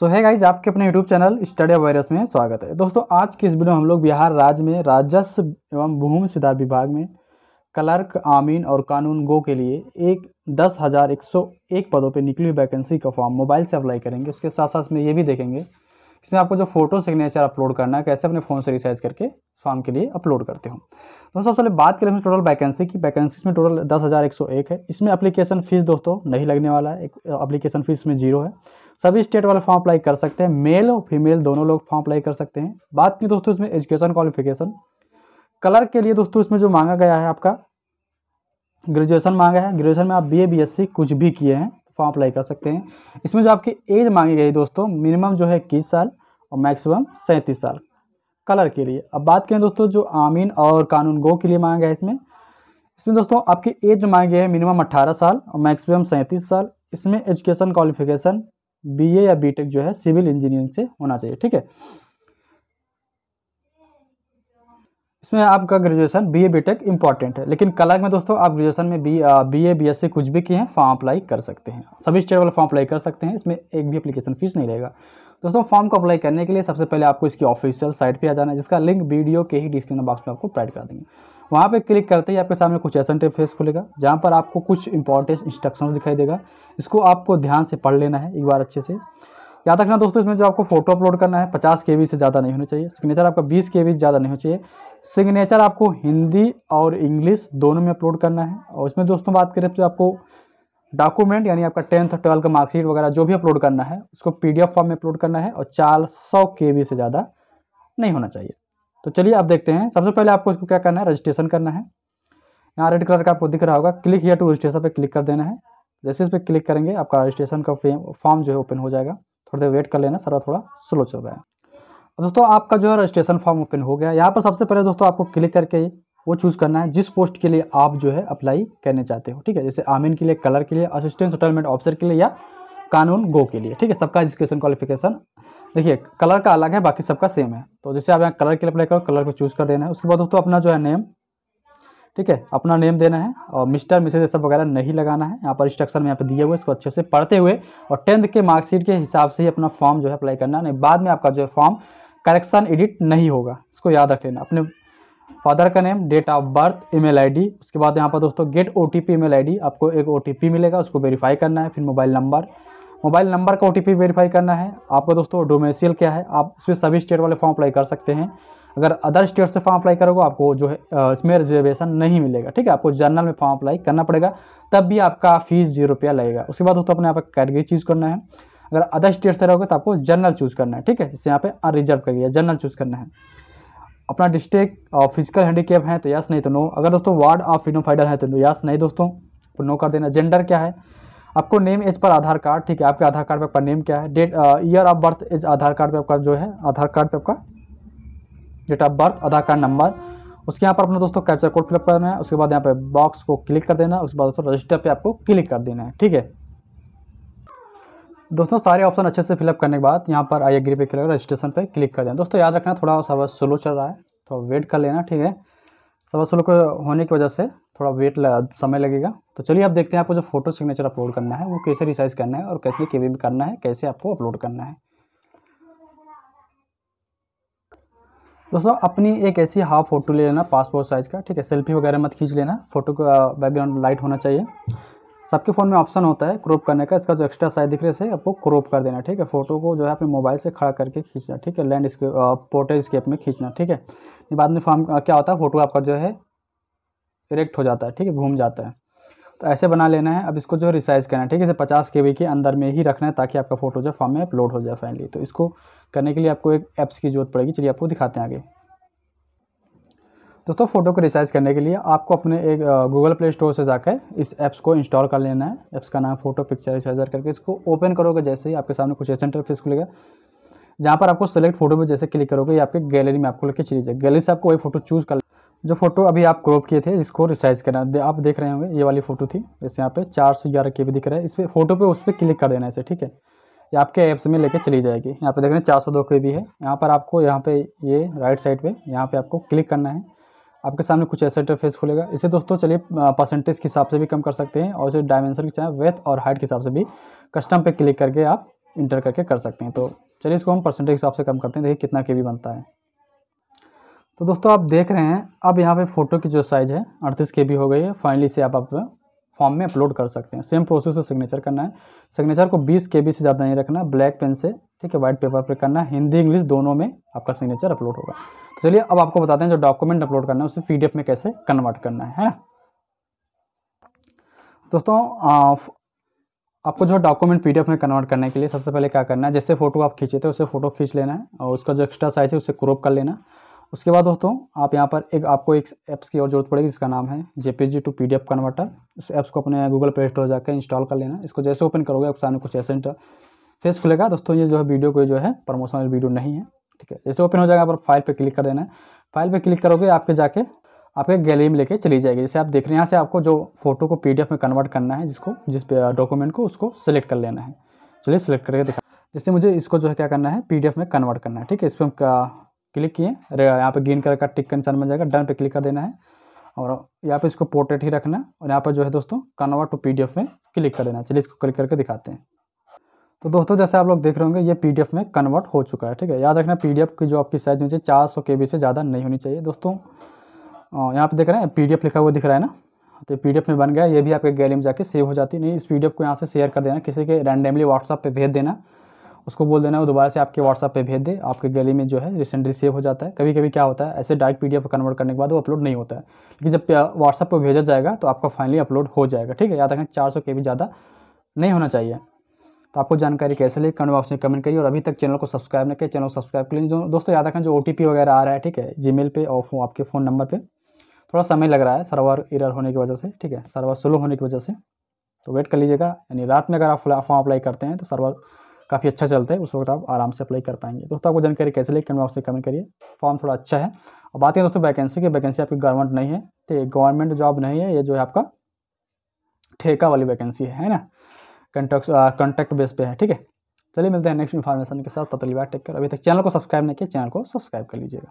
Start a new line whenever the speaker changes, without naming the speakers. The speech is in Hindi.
सो है गाइज़ आपके अपने यूट्यूब चैनल स्टडी वायरस में स्वागत है। दोस्तों, आज के इस वीडियो में हम लोग बिहार राज्य में राजस्व एवं भूमि सुधार विभाग में क्लर्क आमीन और कानून गो के लिए एक दस हज़ार एक सौ एक पदों पर निकली हुई वैकेंसी का फॉर्म मोबाइल से अप्लाई करेंगे। उसके साथ साथ में ये भी देखेंगे इसमें आपको जो फ़ोटो सिग्नेचर अपलोड करना है, कैसे अपने फ़ोन से रिसाइज करके फॉर्म के लिए अपलोड करते हो। दोस्तों सबसे पहले बात करें टोटल वैकेंसी की। वैकेंसी में टोटल दस हज़ार एक सौ एक है। इसमें एप्लीकेशन फ़ीस दोस्तों नहीं लगने वाला है। एक एप्लीकेशन फ़ीस में ज़ीरो है। सभी स्टेट वाले फॉर्म अप्लाई कर सकते हैं। मेल और फीमेल दोनों लोग फॉर्म अप्लाई कर सकते हैं। बात की दोस्तों इसमें एजुकेशन क्वालिफिकेशन कलर के लिए दोस्तों इसमें जो मांगा गया है आपका ग्रेजुएशन मांगा है। ग्रेजुएशन में आप बी ए कुछ भी किए हैं फॉर्म अप्लाई कर सकते हैं। इसमें जो आपकी एज मांगी गई दोस्तों मिनिमम जो है इक्कीस साल और मैक्सिमम सैंतीस साल। कलर के लिए। अब बात करें दोस्तों, जो आमीन और कानून गो के लिए मांगा गया है इसमें। इसमें दोस्तों, आपकी एज जो मांगी है मिनिमम अट्ठारह साल और मैक्सिमम सैंतीस साल। इसमें एजुकेशन क्वालिफिकेशन बीए या बीटेक जो है सिविल इंजीनियरिंग से होना चाहिए, ठीक है? इसमें आपका graduation B A B tech important है। लेकिन कलर में दोस्तों, आप ग्रेजुएशन में B B A B S BSc कुछ भी किए हैं फॉर्म अप्लाई कर सकते हैं। सभी स्टेट वाले फॉर्म अप्लाई कर सकते हैं, इसमें एक भी एप्लीकेशन फ़ीस नहीं रहेगा। दोस्तों फॉर्म को अप्लाई करने के लिए सबसे पहले आपको इसकी ऑफिशियल साइट पे आ जाना है, जिसका लिंक वीडियो के ही डिस्क्रिप्शन बॉक्स में आपको प्रोवाइड कर देंगे। वहाँ पे क्लिक करते ही आपके सामने कुछ ऐसा इंटरफेस खुलेगा, जहाँ पर आपको कुछ इंपॉर्टेंट इंस्ट्रक्शन दिखाई देगा। इसको आपको ध्यान से पढ़ लेना है एक बार अच्छे से। याद रखना दोस्तों, इसमें जो आपको फ़ोटो अपलोड करना है, पचास के से ज़्यादा नहीं होना चाहिए। सिग्नेचर आपका बीस के ज़्यादा नहीं होना चाहिए। सिग्नेचर आपको हिंदी और इंग्लिश दोनों में अपलोड करना है। और इसमें दोस्तों बात करें तो आपको डॉक्यूमेंट यानी आपका टेंथ ट्वेल्थ का मार्कशीट वगैरह जो भी अपलोड करना है, उसको पीडीएफ फॉर्म में अपलोड करना है और चार सौ के से ज़्यादा नहीं होना चाहिए। तो चलिए आप देखते हैं। सबसे पहले आपको इसको क्या करना है? रजिस्ट्रेशन करना है। यहाँ रेड कलर का आपको दिख रहा होगा। क्लिक हियर टू रजिस्ट्रेशन पर क्लिक कर देना है। जैसे इस पर क्लिक करेंगे, आपका रजिस्ट्रेशन का फॉर्म जो है ओपन हो जाएगा। थोड़ी देर वेट कर लेना सर्वर थोड़ा स्लो चल रहा है। दोस्तों, आपका जो है रजिस्ट्रेशन फॉर्म ओपन हो गया। यहाँ पर सबसे पहले दोस्तों आपको क्लिक करके वो चूज़ करना है जिस पोस्ट के लिए आप जो है अप्लाई करने चाहते हो, ठीक है? जैसे आमीन के लिए कलर के लिए असिस्टेंट सेटलमेंट ऑफिसर के लिए या कानून गो के लिए, ठीक है? सबका एजुकेशन क्वालिफिकेशन देखिए कलर का अलग है, बाकी सबका सेम है। तो जैसे आप यहाँ कलर के लिए अप्लाई करो कलर को चूज़ कर देना है। उसके बाद दोस्तों अपना जो है नेम ठीक है, अपना नेम देना है और मिस्टर मिसेज सब वगैरह नहीं लगाना है। यहाँ पर इंस्ट्रक्शन में यहाँ पर दिए हुए इसको अच्छे से पढ़ते हुए और टेंथ के मार्कशीट के हिसाब से ही अपना फॉर्म जो है अप्लाई करना। नहीं, बाद में आपका जो है फॉर्म करेक्शन एडिट नहीं होगा। इसको याद रख लेना। अपने फादर का name date of birth email ID उसके बाद यहाँ पर दोस्तों get O T P email ID आपको एक ओ टी पी मिलेगा, उसको वेरीफाई करना है, फिर मोबाइल नंबर मोबाइल नंबर का ओ टी पी वेरीफाई करना है। आपको दोस्तों डोमेसियल क्या है? आप इसमें सभी स्टेट वाले फॉर्म अप्लाई कर सकते हैं। अगर अदर स्टेट से फॉर्म अप्लाई करोगे, आपको जो है इसमें रिजर्वेशन नहीं मिलेगा, ठीक है? आपको जनरल में फॉर्म अप्लाई करना पड़ेगा, तब भी आपका फ़ीस ज़ीरो रुपया लगेगा। उसके बाद दोस्तों, अपने यहाँ पर कैटेगरी चूज़ करना है। अगर अदर स्टेट से रहोगे तो आपको जनरल चूज़ करना है, ठीक है? इससे यहाँ पे अनरिजर्व कर दिया जनरल चूज़ करना है। अपना डिस्ट्रिक्ट और फ़िज़िकल हैंडीकेप है तो यस नहीं तो नो अगर दोस्तों वार्ड ऑफ़ फ्रीडम फाइटर है तो यस नहीं दोस्तों तो नो कर देना। जेंडर क्या है? आपको नेम एज पर आधार कार्ड ठीक है? आपके आधार कार्ड पर आपका नेम क्या है? Date year of birth is Aadhaar card पर आपका जो है, आधार कार्ड पर आपका date of birth Aadhaar card number उसके यहाँ पर अपने दोस्तों कैप्चर कोड फिलअप करना है। उसके बाद यहाँ पे बॉक्स को क्लिक कर देना है। उसके बाद दोस्तों रजिस्टर पे आपको क्लिक कर देना है। ठीक है? दोस्तों, सारे ऑप्शन अच्छे से फिलअप करने के बाद यहाँ पर आई एग्री पे क्लिक रजिस्ट्रेशन पे क्लिक कर देना दोस्तों, याद रखना, थोड़ा सर्वर स्लो चल रहा है। तो वेट कर लेना, ठीक है? सर्वर स्लो होने की वजह से थोड़ा वेट समय लगेगा। तो चलिए आप देखते हैं आपको जो फ़ोटो सिग्नेचर अपलोड करना है, वो कैसे रिसाइज करना है और कितने के करना है, कैसे आपको अपलोड करना है। दोस्तों, अपनी एक ऐसी हाफ़ फ़ोटो ले लेना पासपोर्ट साइज़ का, ठीक है? सेल्फी वगैरह मत खींच लेना फ़ोटो का बैकग्राउंड लाइट होना चाहिए। सबके फ़ोन में ऑप्शन होता है क्रॉप करने का, इसका जो एक्स्ट्रा साइज़ दिख रहे है आपको क्रॉप कर देना, ठीक है? फ़ोटो को जो है अपने मोबाइल से खड़ा करके खींचना, ठीक है? लैंड स्केप स्केप में खींचना, ठीक है? बाद में फॉर्म क्या होता है? फ़ोटो आपका जो है इरेक्ट हो जाता है, ठीक है? घूम जाता है। तो ऐसे बना लेना है। अब इसको जो रिसाइज़ करना है, ठीक है? इसे पचास के के अंदर में ही रखना है ताकि आपका फ़ोटो जो फॉर्म में अपलोड हो जाए फाइनली तो इसको करने के लिए आपको एक ऐप्स की ज़रूरत पड़ेगी। चलिए आपको दिखाते हैं आगे। दोस्तों फ़ोटो को रिसाइज करने के लिए आपको अपने एक गूगल प्ले स्टोर से जाकर इस ऐप्स को इंस्टॉल कर लेना है। ऐप्स का नाम फ़ोटो पिक्चर रिसाइजर करके इसको ओपन करोगे जैसे ही आपके सामने कुछ ऐसे इंटरफेस खुलेगा, जहाँ पर आपको सेलेक्ट फ़ोटो पे जैसे क्लिक करोगे, ये आपके गैलरी में आपको लेकर चली जाए गैलरी से आपको वही फ़ोटो चूज़ कर जो फ़ोटो अभी आप क्रॉप किए थे, इसको रिसाइज करना। है आप देख रहे होंगे, ये वाली फ़ोटो थी, जैसे यहाँ पे चार सौ ग्यारह के भी दिख रहा है। इस पर फ़ोटो पे, उस पर क्लिक कर देना है इसे, ठीक है? ये आपके ऐप्स में लेके चली जाएगी। यहाँ पे देख रहे हैं चार सौ दो के भी है। यहाँ पर आपको, यहाँ पे ये राइट साइड पे, यहाँ पे आपको क्लिक करना है। आपके सामने कुछ ऐसा इंटरफेस खुलेगा। इसे दोस्तों, चलिए परसेंटेज के हिसाब से भी कम कर सकते हैं, और इसे डायमेंशन के चाहे वेथ और हाइट के हिसाब से भी कस्टम पे क्लिक करके आप इंटर करके कर सकते हैं। तो चलिए, इसको हम परसेंटेज के हिसाब से कम करते हैं। देखिए कितना के बनता है। तो दोस्तों आप देख रहे हैं, अब यहाँ पे फ़ोटो की जो साइज़ है, अड़तीस के हो गई है। फाइनली से आप आप फॉर्म में अपलोड कर सकते हैं। सेम प्रोसेस से सिग्नेचर करना है। सिग्नेचर को 20 के से ज़्यादा नहीं रखना ब्लैक पेन से, ठीक है वाइट पेपर पर करना है। हिंदी इंग्लिश दोनों में आपका सिग्नेचर अपलोड होगा। तो चलिए, अब आपको बताते हैं जो डॉक्यूमेंट अपलोड करना है, उसे पी में कैसे कन्वर्ट करना है है ना? दोस्तों आपको जो डॉक्यूमेंट पीडीएफ में कन्वर्ट करने के लिए सबसे पहले क्या करना है जैसे फ़ोटो आप खींचे थे उसे फ़ोटो खींच लेना है और उसका जो एक्स्ट्रा साइज़ है, उसे क्रॉप कर लेना उसके बाद दोस्तों, आप यहाँ पर एक आपको एक ऐप्स की और ज़रूरत पड़ेगी, जिसका नाम है जेपीजी टू पीडीएफ कन्वर्टर इस ऐप्स को अपने गूगल प्ले स्टोर जाकर इंस्टॉल कर लेना। इसको जैसे ओपन करोगे, आपके सामने कुछ ऐसे फेस खुलेगा। दोस्तों, ये जो है वीडियो कोई जो है प्रमोशनल वीडियो नहीं है, ठीक है? जैसे ओपन हो जाएगा, आप फ़ाइल पर क्लिक कर देना है। फ़ाइल पर क्लिक करोगे, आपके जाके आपके गैलरी में लेके चली जाएगी। जैसे आप देख रहे हैं, यहाँ से आपको जो फ़ोटो को पीडीएफ में कन्वर्ट करना है, जिसको, जिस डॉक्यूमेंट को, उसको सिलेक्ट कर लेना है। चलिए सिलेक्ट करके दिखा जैसे मुझे इसको जो है क्या करना है पीडीएफ में कन्वर्ट करना है, ठीक है? इस पर क्लिक किए यहाँ पे ग्रीन कलर का टिक का निशान बन जाएगा डन पे क्लिक कर देना है। और यहाँ पे इसको पोर्ट्रेट ही रखना और यहाँ पर जो है दोस्तों कन्वर्ट टू पीडीएफ में क्लिक कर देना है। चलिए इसको क्लिक करके दिखाते हैं। तो दोस्तों, जैसे आप लोग देख रहे होंगे, ये पीडीएफ में कन्वर्ट हो चुका है, ठीक है? याद रखना पीडीएफ की जो आपकी साइज़ होनी चाहिए, चार सौ के बी से ज़्यादा नहीं होनी चाहिए, दोस्तों। यहाँ पे देख रहे हैं पीडीएफ लिखा हुआ दिख रहा है ना? तो पीडीएफ में बन गया, ये भी आपके गैलरी में जाके सेव हो जाती है। नहीं, इस पीडीएफ को यहाँ से शेयर कर देना, किसी के रैंडमली व्हाट्सअप पर भेज देना। उसको बोल देना, वो दोबारा से आपके व्हाट्सअप पे भेज दे, आपके गैलरी में जो है रिसेंटली सेव हो जाता है। कभी कभी क्या होता है, ऐसे डायरेक्ट पीडीएफ कन्वर्ट करने के बाद वो अपलोड नहीं होता है। लेकिन जब व्हाट्सअप पर भेजा जाएगा तो आपका फाइनली अपलोड हो जाएगा, ठीक है? याद रखें चार सौ ज़्यादा नहीं होना चाहिए। तो आपको जानकारी कैसे ले, कमेंट बॉक्स में कमेंट करिए और अभी तक चैनल को सब्सक्राइब नहीं किया, चैनल को सब्सक्राइब कर लीजिए। दोस्तों, याद रखें जो ओटीपी वगैरह आ रहा है, ठीक है जी पे और आपके फ़ोन नंबर पर थोड़ा समय लग रहा है सर्वर इरर होने की वजह से, ठीक है? सर्वर स्लो होने की वजह से। तो वेट कर लीजिएगा, यानी रात में अगर आप फॉर्म अप्लाई करते हैं तो सर्वर काफ़ी अच्छा चलता है, उस वक्त आप आराम से अप्लाई कर पाएँगे। दोस्तों आपको जानकारी कैसे लेकर कमेंट बॉक्स में कमेंट करिए। फॉर्म थोड़ा अच्छा है। और बात करें दोस्तों वैकेंसी की। वैकेंसी आपकी गवर्नमेंट नहीं है। तो गवर्नमेंट जॉब नहीं है, ये जो है आपका ठेका वाली वैकेंसी है ना? कंटेक्ट कॉन्टैक्ट बेस पे है, ठीक है? चलिए मिलते हैं नेक्स्ट इन्फॉर्मेशन के साथ। तब तक टेक कर अभी तक चैनल को सब्सक्राइब नहीं किया, चैनल को सब्सक्राइब कर लीजिएगा।